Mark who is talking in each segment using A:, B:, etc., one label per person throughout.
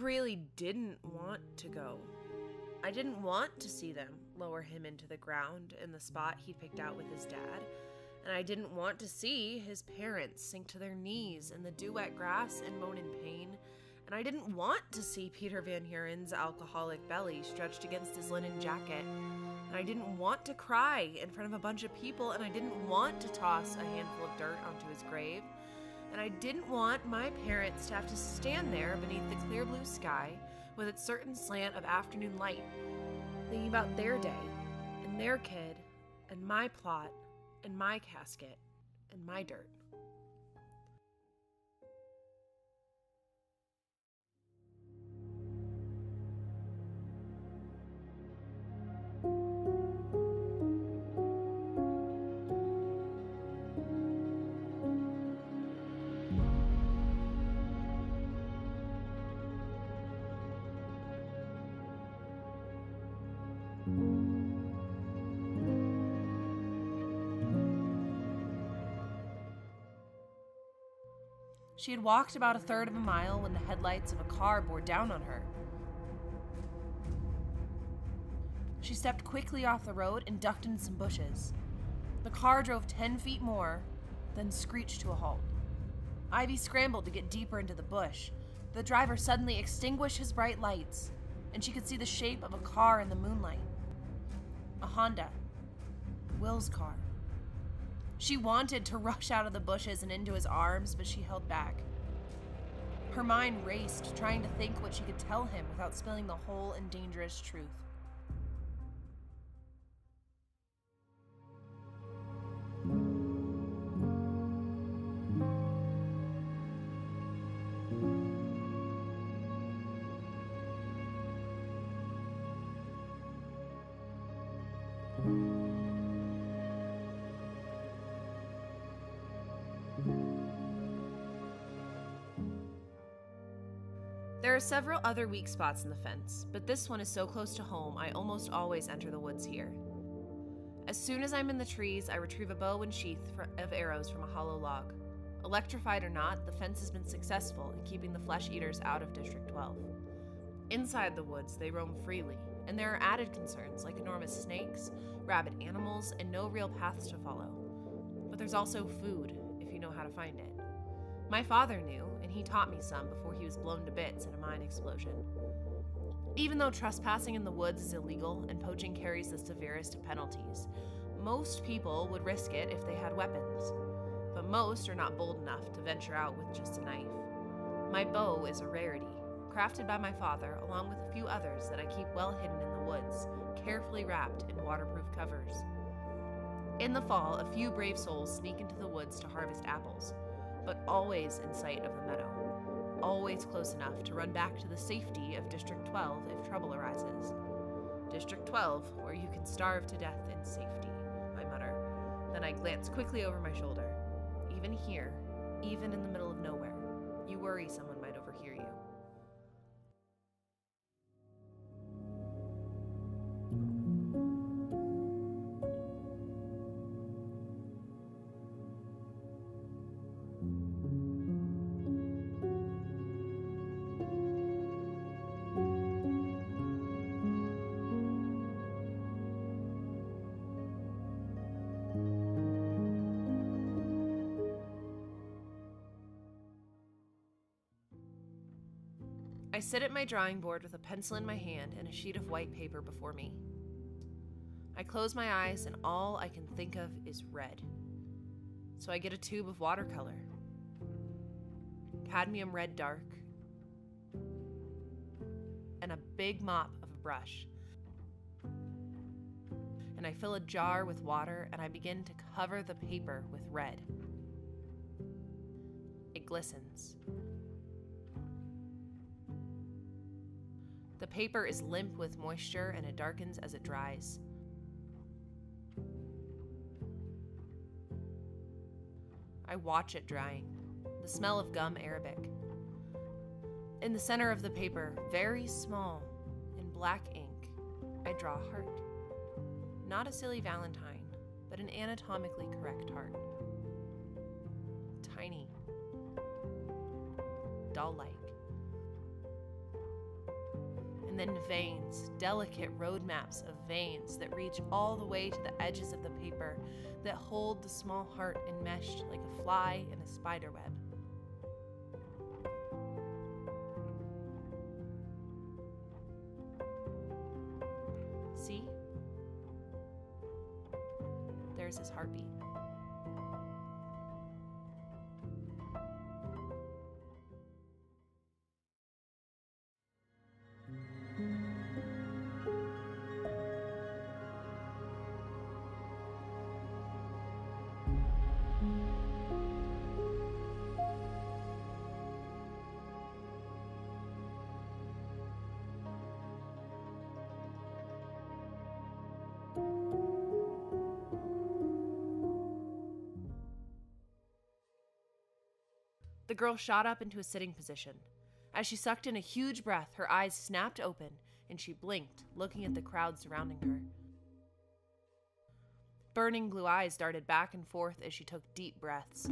A: Really didn't want to go. I didn't want to see them lower him into the ground in the spot he'd picked out with his dad, and I didn't want to see his parents sink to their knees in the dew wet grass and moan in pain, and I didn't want to see Peter Van Houten's alcoholic belly stretched against his linen jacket, and I didn't want to cry in front of a bunch of people, and I didn't want to toss a handful of dirt onto his grave and I didn't want my parents to have to stand there beneath the clear blue sky with its certain slant of afternoon light, thinking about their day, and their kid, and my plot, and my casket, and my dirt. She had walked about a third of a mile when the headlights of a car bore down on her. She stepped quickly off the road and ducked into some bushes. The car drove 10 feet more, then screeched to a halt. Ivy scrambled to get deeper into the bush. The driver suddenly extinguished his bright lights, and she could see the shape of a car in the moonlight. A Honda. Will's car. She wanted to rush out of the bushes and into his arms, but she held back. Her mind raced, trying to think what she could tell him without spilling the whole and dangerous truth. There are several other weak spots in the fence, but this one is so close to home I almost always enter the woods here. As soon as I'm in the trees, I retrieve a bow and sheath of arrows from a hollow log. Electrified or not, the fence has been successful in keeping the flesh eaters out of District 12. Inside the woods, they roam freely, and there are added concerns like enormous snakes, rabid animals, and no real paths to follow. But there's also food, if you know how to find it. My father knew, and he taught me some before he was blown to bits in a mine explosion. Even though trespassing in the woods is illegal and poaching carries the severest of penalties, most people would risk it if they had weapons. But most are not bold enough to venture out with just a knife. My bow is a rarity, crafted by my father along with a few others that I keep well hidden in the woods, carefully wrapped in waterproof covers. In the fall, a few brave souls sneak into the woods to harvest apples, but always in sight of the meadow, always close enough to run back to the safety of District 12 if trouble arises. District 12, where you can starve to death in safety, I mutter. Then I glance quickly over my shoulder. Even here, even in the middle of nowhere, you worry someone might overhear you. I sit at my drawing board with a pencil in my hand and a sheet of white paper before me. I close my eyes and all I can think of is red. So I get a tube of watercolor. Cadmium red dark. And a big mop of a brush. And I fill a jar with water and I begin to cover the paper with red. It glistens. The paper is limp with moisture and it darkens as it dries. I watch it drying, the smell of gum arabic. In the center of the paper, very small, in black ink, I draw a heart. Not a silly Valentine, but an anatomically correct heart. Tiny, doll like. And then veins, delicate road maps of veins that reach all the way to the edges of the paper that hold the small heart enmeshed like a fly in a spider web. See? There's his heartbeat. The girl shot up into a sitting position. As she sucked in a huge breath, her eyes snapped open and she blinked, looking at the crowd surrounding her. Burning blue eyes darted back and forth as she took deep breaths.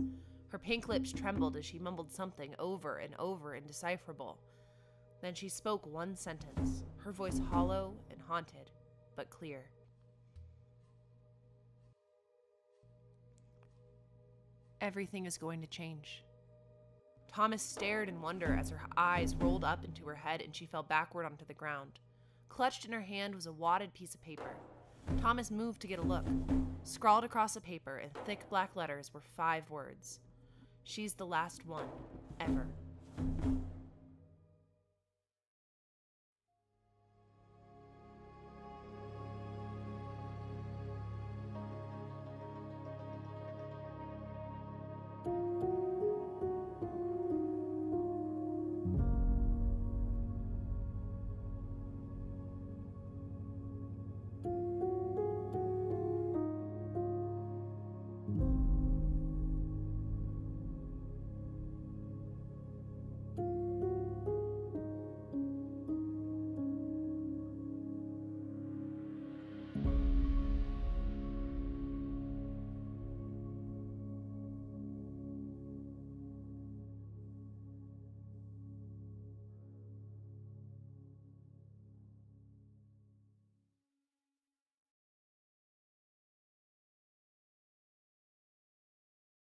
A: Her pink lips trembled as she mumbled something over and over indecipherable. Then she spoke one sentence, her voice hollow and haunted, but clear. Everything is going to change. Thomas stared in wonder as her eyes rolled up into her head and she fell backward onto the ground. Clutched in her hand was a wadded piece of paper. Thomas moved to get a look. Scrawled across the paper in thick black letters were five words She's the last one, ever.